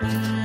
Bye.